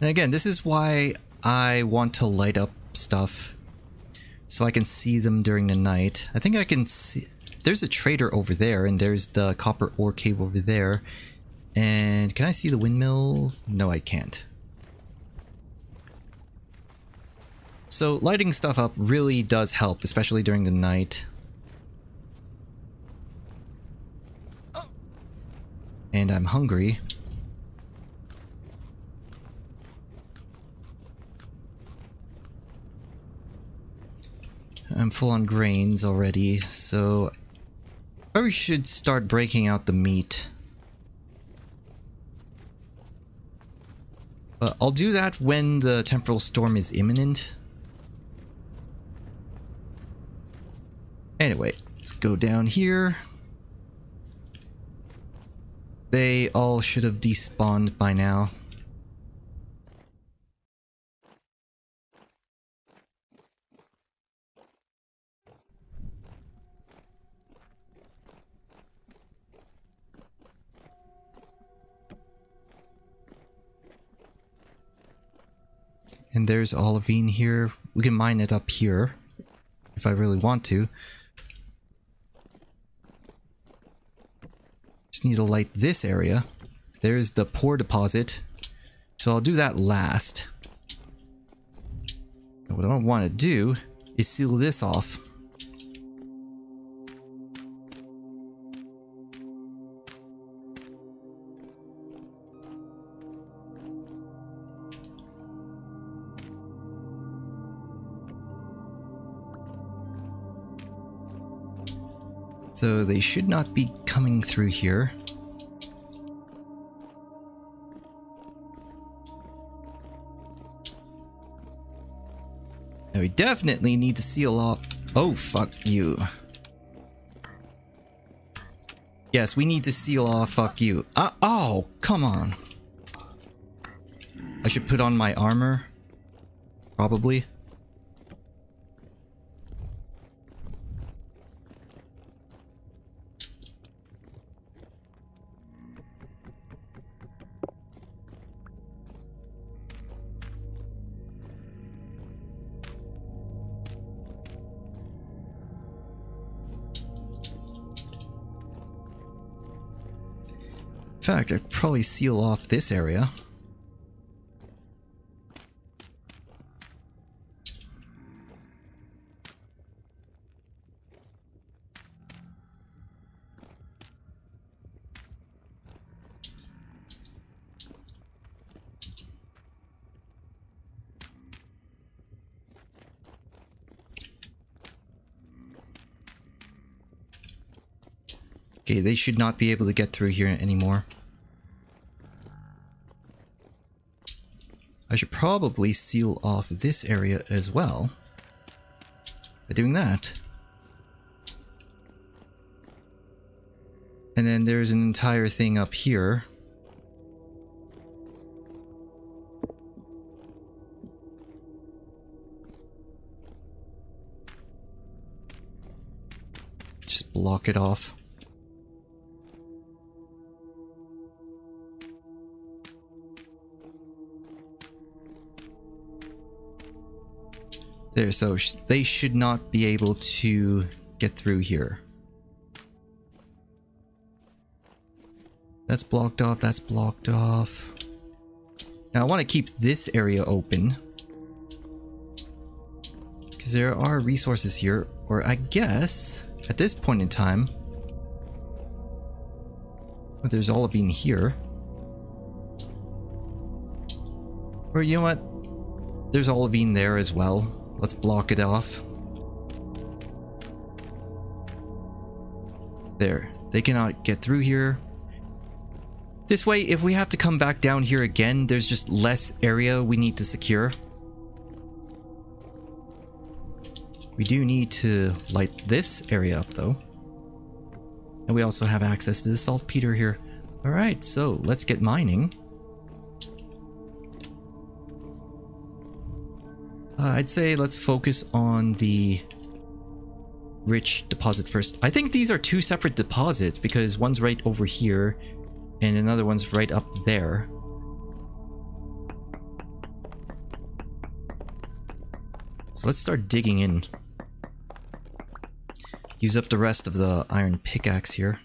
And again, this is why I want to light up stuff so I can see them during the night. I think I can see... There's a trader over there, and there's the copper ore cave over there. And can I see the windmill? No, I can't. So lighting stuff up really does help, especially during the night. And I'm hungry. I'm full on grains already, so probably should start breaking out the meat. But I'll do that when the temporal storm is imminent. Anyway, let's go down here. They all should have despawned by now. And there's olivine here. We can mine it up here if I really want to. Just need to light this area. There's the poor deposit. So I'll do that last. what I want to do is seal this off. So they should not be coming through here. Now we definitely need to seal off... Oh, fuck you. Yes, we need to seal off fuck you. Uh, oh, come on. I should put on my armor. Probably. Fact, I could probably seal off this area. Okay, they should not be able to get through here anymore. I should probably seal off this area as well by doing that. And then there's an entire thing up here. Just block it off. There, so sh they should not be able to get through here. That's blocked off, that's blocked off. Now I want to keep this area open. Because there are resources here, or I guess, at this point in time, well, there's all of olivine here. Or you know what? There's olivine there as well. Let's block it off. There. They cannot get through here. This way, if we have to come back down here again, there's just less area we need to secure. We do need to light this area up, though. And we also have access to the saltpeter here. Alright, so let's get mining. Uh, I'd say let's focus on the rich deposit first. I think these are two separate deposits because one's right over here and another one's right up there. So let's start digging in. Use up the rest of the iron pickaxe here.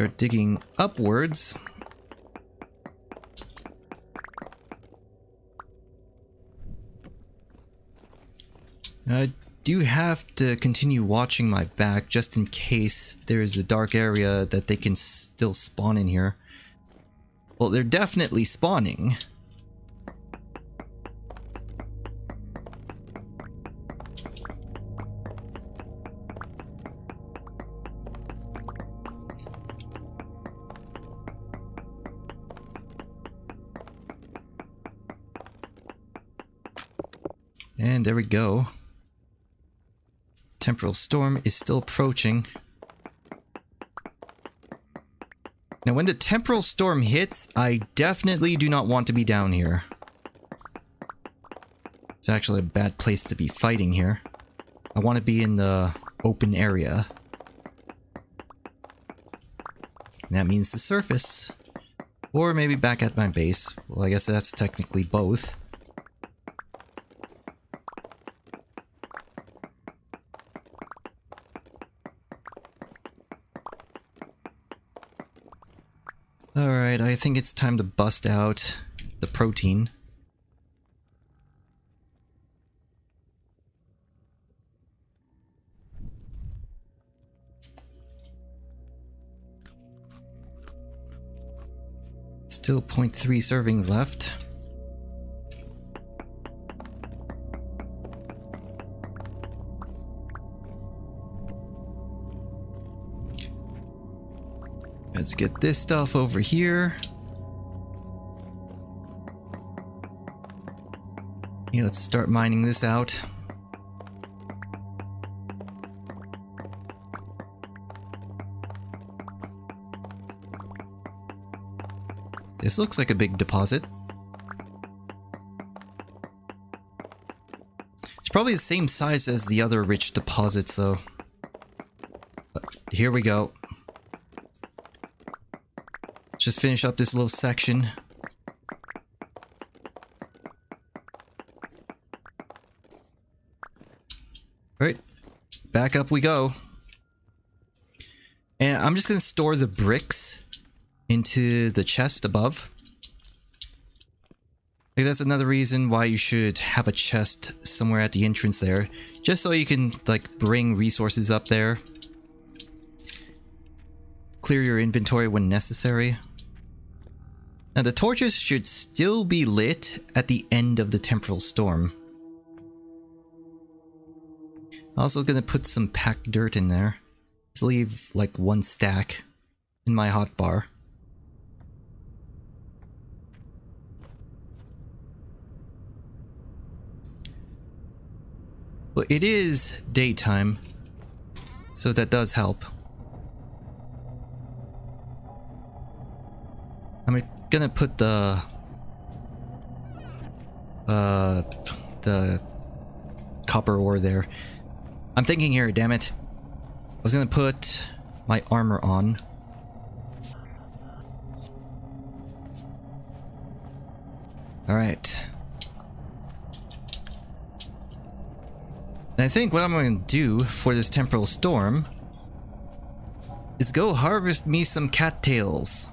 Start digging upwards. I do have to continue watching my back just in case there's a dark area that they can still spawn in here. Well, they're definitely spawning. And there we go. Temporal storm is still approaching. Now when the temporal storm hits, I definitely do not want to be down here. It's actually a bad place to be fighting here. I want to be in the open area. And that means the surface. Or maybe back at my base. Well, I guess that's technically both. Alright, I think it's time to bust out the protein. Still 0.3 servings left. Get this stuff over here. Yeah, let's start mining this out. This looks like a big deposit. It's probably the same size as the other rich deposits though. But here we go. Just finish up this little section. Alright, back up we go. And I'm just gonna store the bricks into the chest above. Like that's another reason why you should have a chest somewhere at the entrance there. Just so you can like bring resources up there. Clear your inventory when necessary. Now the torches should still be lit at the end of the temporal storm. Also gonna put some packed dirt in there. Just leave like one stack in my hotbar. Well, it is daytime, so that does help. Gonna put the uh the copper ore there. I'm thinking here, damn it. I was gonna put my armor on. Alright. And I think what I'm to do for this temporal storm is go harvest me some cattails.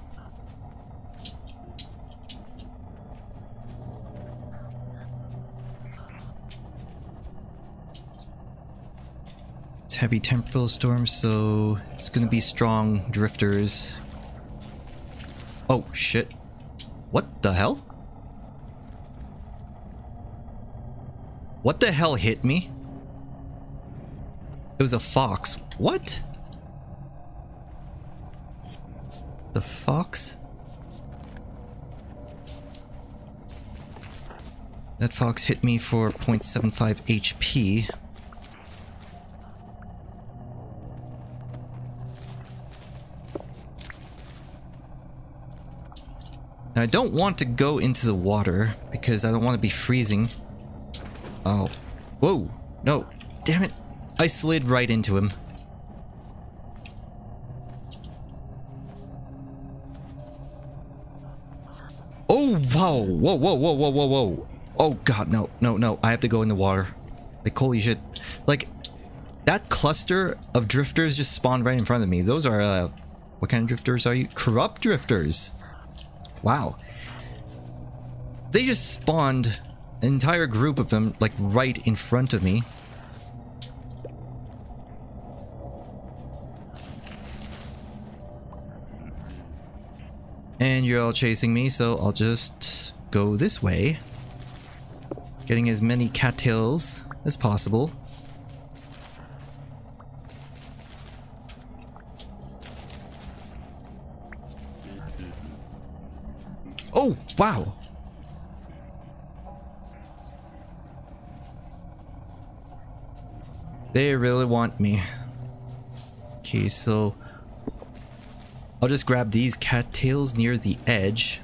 Heavy temporal storm, so it's to be strong drifters. Oh, shit. What the hell? What the hell hit me? It was a fox. What? The fox? That fox hit me for 0.75 HP. Now, I don't want to go into the water because I don't want to be freezing. Oh. Whoa. No. Damn it. I slid right into him. Oh, wow. Whoa, whoa, whoa, whoa, whoa, whoa. Oh, God, no, no, no. I have to go in the water. Like, holy shit. Like, that cluster of drifters just spawned right in front of me. Those are, uh, what kind of drifters are you? Corrupt drifters. Wow. They just spawned an entire group of them, like, right in front of me. And you're all chasing me, so I'll just go this way. Getting as many cattails as possible. Oh, wow. They really want me. Okay, so I'll just grab these cattails near the edge.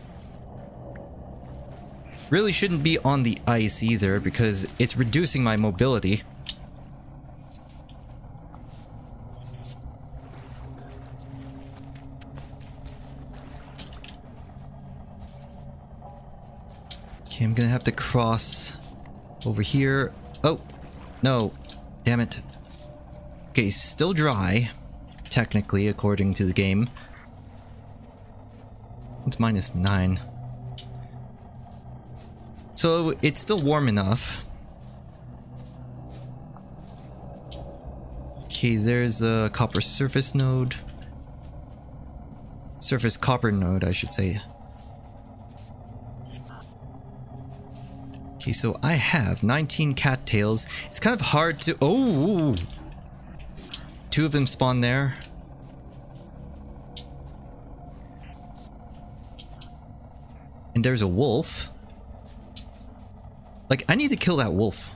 Really shouldn't be on the ice either because it's reducing my mobility. Okay, I'm gonna have to cross over here. Oh, no. Damn it. Okay, still dry, technically, according to the game. It's minus 9. So it's still warm enough. Okay, there's a copper surface node. Surface copper node, I should say. Okay, so I have 19 cattails. It's kind of hard to... Oh! Two of them spawn there. And there's a wolf. Like, I need to kill that wolf.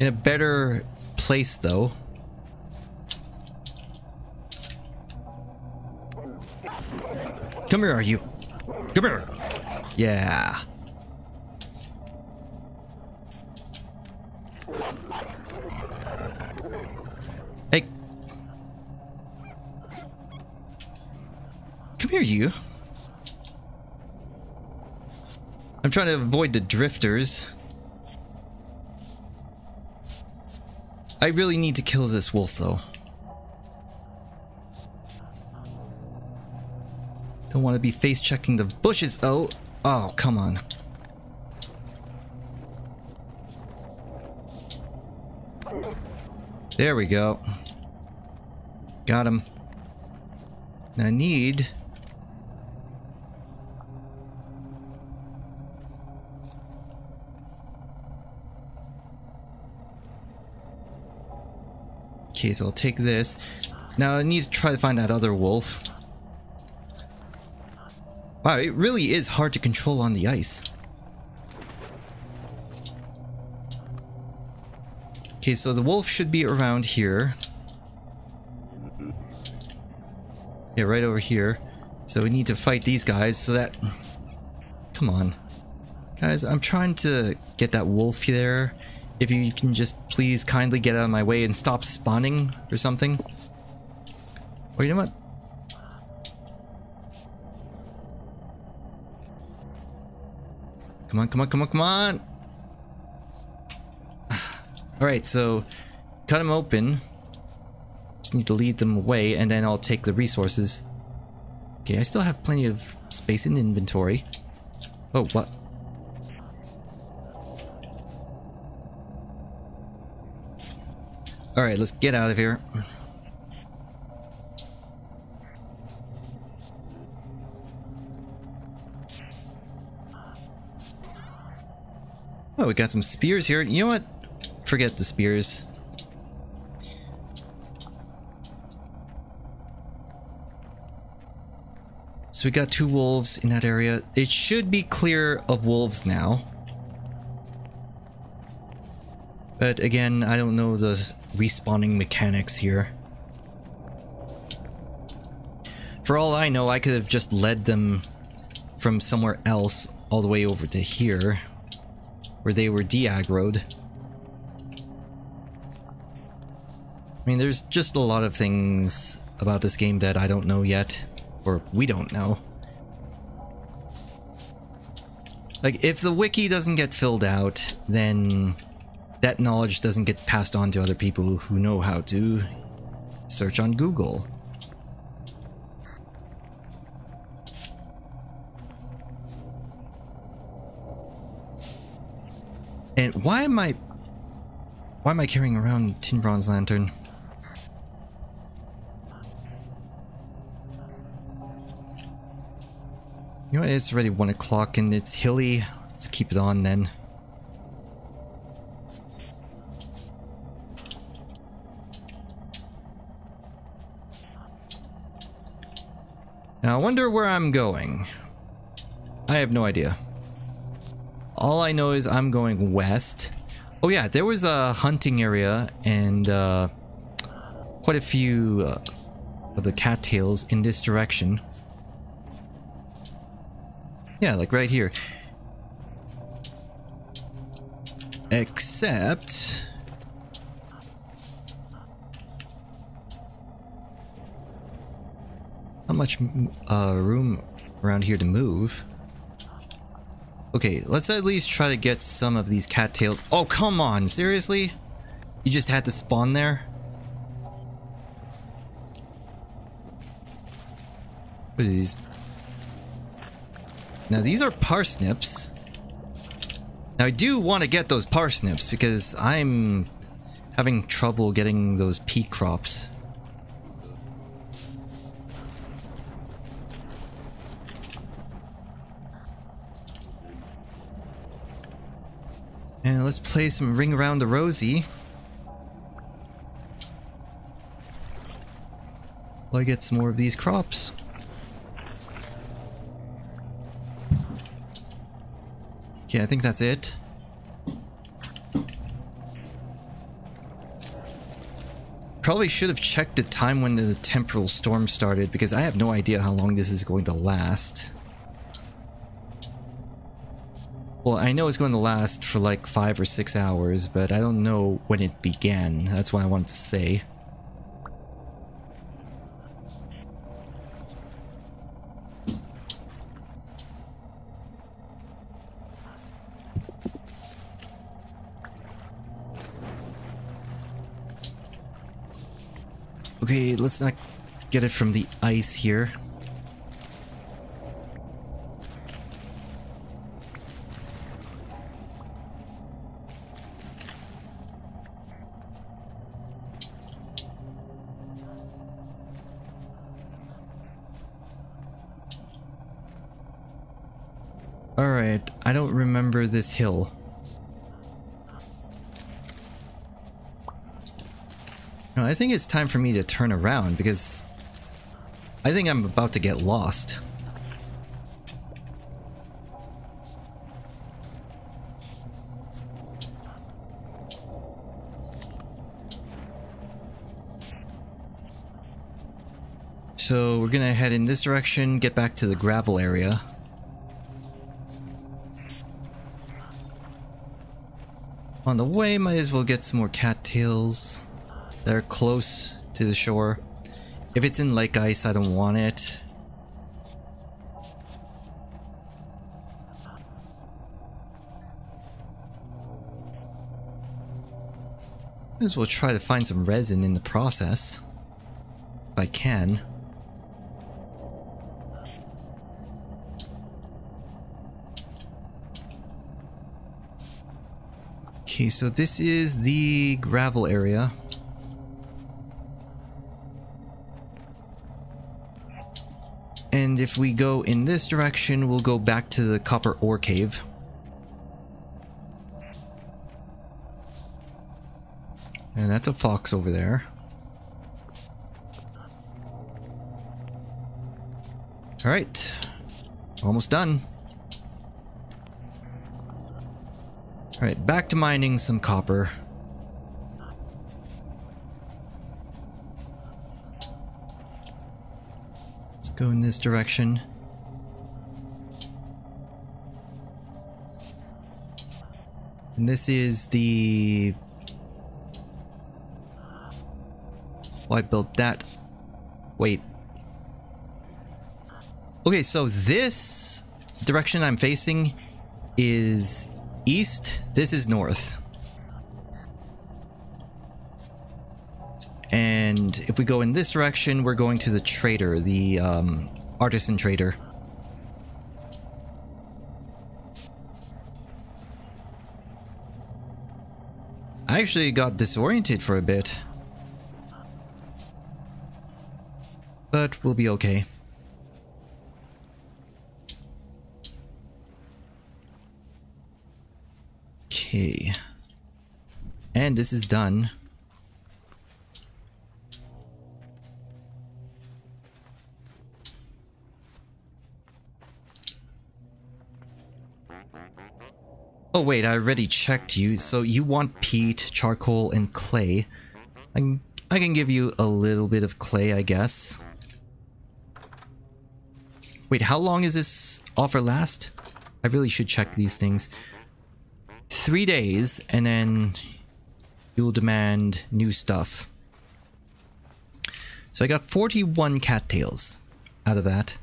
In a better place, though. Come here, are you? Come here! Yeah. Here, you. I'm trying to avoid the drifters. I really need to kill this wolf, though. Don't want to be face-checking the bushes. Oh, oh, come on. There we go. Got him. I need... Okay, so I'll take this. Now I need to try to find that other wolf. Wow, it really is hard to control on the ice. Okay, so the wolf should be around here. Yeah, right over here. So we need to fight these guys so that... Come on. Guys, I'm trying to get that wolf there. If you can just please kindly get out of my way and stop spawning or something. Or you know what? Come on, come on, come on, come on! Alright, so cut them open. Just need to lead them away and then I'll take the resources. Okay, I still have plenty of space in inventory. Oh, what? Alright, let's get out of here. Oh, we got some spears here. You know what? forget the spears. So we got two wolves in that area. It should be clear of wolves now. But again, I don't know the respawning mechanics here. For all I know, I could have just led them from somewhere else all the way over to here, where they were de-aggroed. I mean, there's just a lot of things about this game that I don't know yet, or we don't know. Like, if the wiki doesn't get filled out, then that knowledge doesn't get passed on to other people who know how to search on Google. And why am I... Why am I carrying around Tin Bronze Lantern? You know, it's already 1 o'clock and it's hilly. Let's keep it on then. Wonder where I'm going. I have no idea. All I know is I'm going west. Oh yeah, there was a hunting area and uh, quite a few uh, of the cattails in this direction. Yeah, like right here. Except... Not much uh, room around here to move. Okay, let's at least try to get some of these cattails. Oh, come on, seriously? You just had to spawn there? What is these? Now these are parsnips. Now I do want to get those parsnips because I'm having trouble getting those pea crops. Let's play some Ring Around the Rosie. Will I get some more of these crops? Okay, I think that's it. Probably should have checked the time when the temporal storm started because I have no idea how long this is going to last. Well, I know it's going to last for like five or six hours, but I don't know when it began. That's what I wanted to say. Okay, let's not get it from the ice here. Alright, I don't remember this hill. No, I think it's time for me to turn around because I think I'm about to get lost. So we're gonna head in this direction, get back to the gravel area. On the way, might as well get some more cattails. They're close to the shore. If it's in lake ice, I don't want it. Might as well try to find some resin in the process. If I can. Okay, so this is the gravel area. And if we go in this direction, we'll go back to the copper ore cave. And that's a fox over there. Alright. Almost done. Alright, back to mining some copper. Let's go in this direction. And this is the... why I built that. Wait. Okay, so this direction I'm facing is east. This is north. And if we go in this direction, we're going to the trader, the um, artisan trader. I actually got disoriented for a bit. But we'll be okay. Okay. And this is done. Oh wait, I already checked you. So you want peat, charcoal, and clay. I can, I can give you a little bit of clay, I guess. Wait, how long is this offer last? I really should check these things. Three days, and then you will demand new stuff. So I got 41 cattails out of that.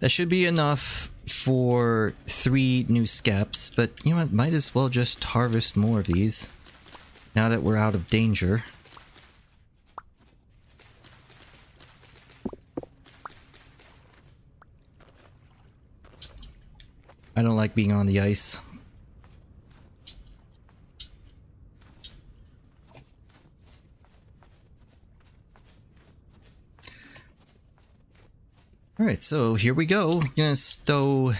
That should be enough for three new skeps, but you know what, might as well just harvest more of these now that we're out of danger. Don't like being on the ice. Alright, so here we go. I'm gonna stow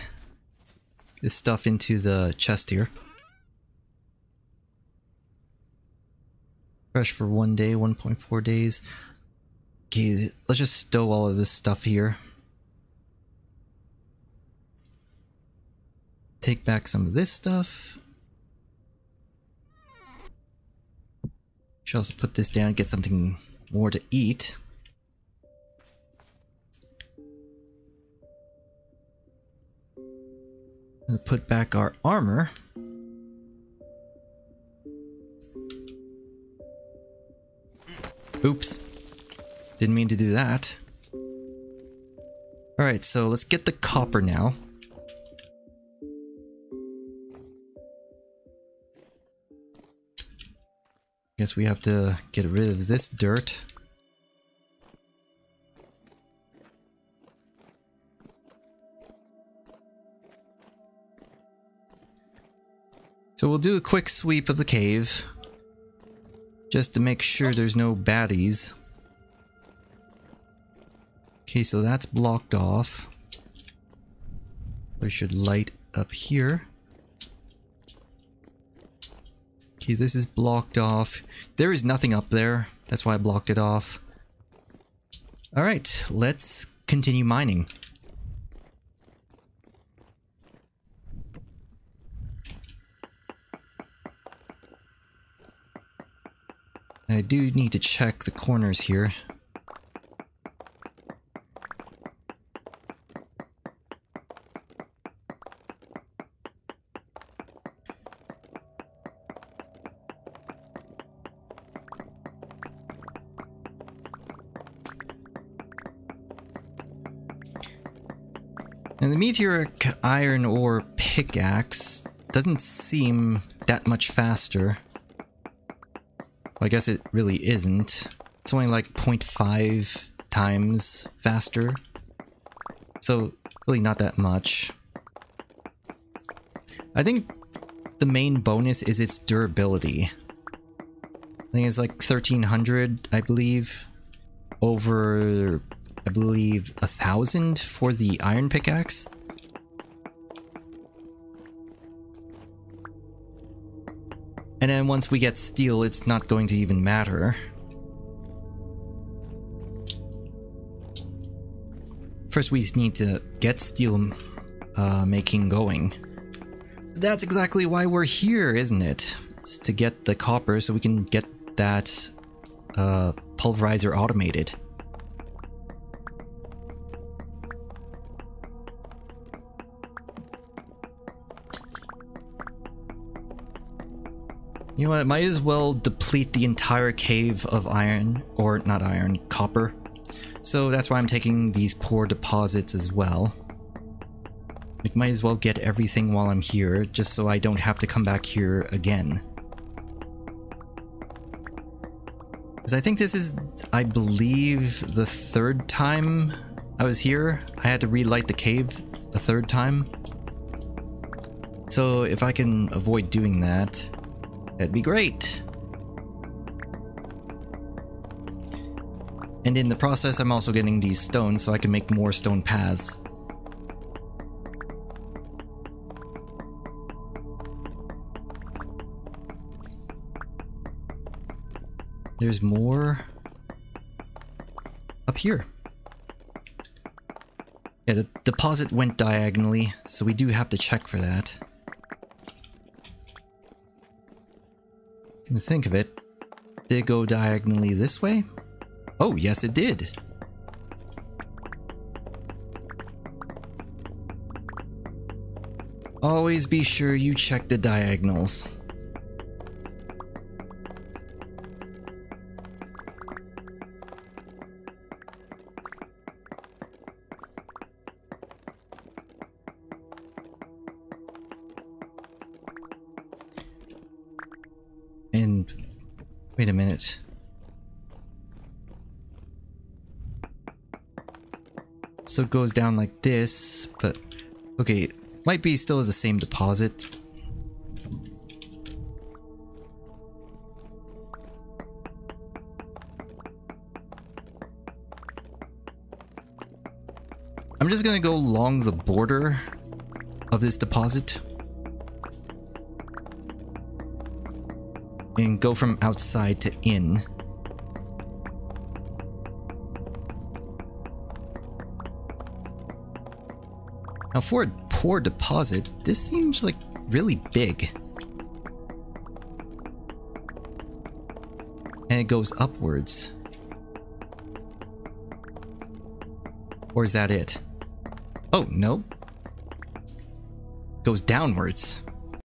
this stuff into the chest here. Fresh for one day, 1.4 days. Okay, let's just stow all of this stuff here. Take back some of this stuff. Should also put this down, get something more to eat. And put back our armor. Oops. Didn't mean to do that. Alright, so let's get the copper now. Guess we have to get rid of this dirt. So we'll do a quick sweep of the cave. Just to make sure there's no baddies. Okay, so that's blocked off. We should light up here. Okay, this is blocked off. There is nothing up there. That's why I blocked it off. Alright, let's continue mining. I do need to check the corners here. Meteoric iron ore pickaxe doesn't seem that much faster. I guess it really isn't. It's only like 0.5 times faster. So, really not that much. I think the main bonus is its durability. I think it's like 1300, I believe, over, I believe, a thousand for the iron pickaxe. And then once we get steel, it's not going to even matter. First we need to get steel uh, making going. That's exactly why we're here, isn't it? It's to get the copper so we can get that uh, pulverizer automated. You know what, might as well deplete the entire cave of iron, or not iron, copper. So that's why I'm taking these poor deposits as well. Like, might as well get everything while I'm here, just so I don't have to come back here again. Because I think this is, I believe, the third time I was here. I had to relight the cave a third time. So if I can avoid doing that, that'd be great. And in the process, I'm also getting these stones so I can make more stone paths. There's more up here. Yeah, the deposit went diagonally, so we do have to check for that. To think of it, did it go diagonally this way? Oh, yes it did. Always be sure you check the diagonals. So it goes down like this, but okay, might be still the same deposit. I'm just gonna go along the border of this deposit. And go from outside to in. Now for a poor deposit, this seems like really big. And it goes upwards. Or is that it? Oh, no. Goes downwards.